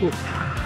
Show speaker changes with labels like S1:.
S1: 嗯。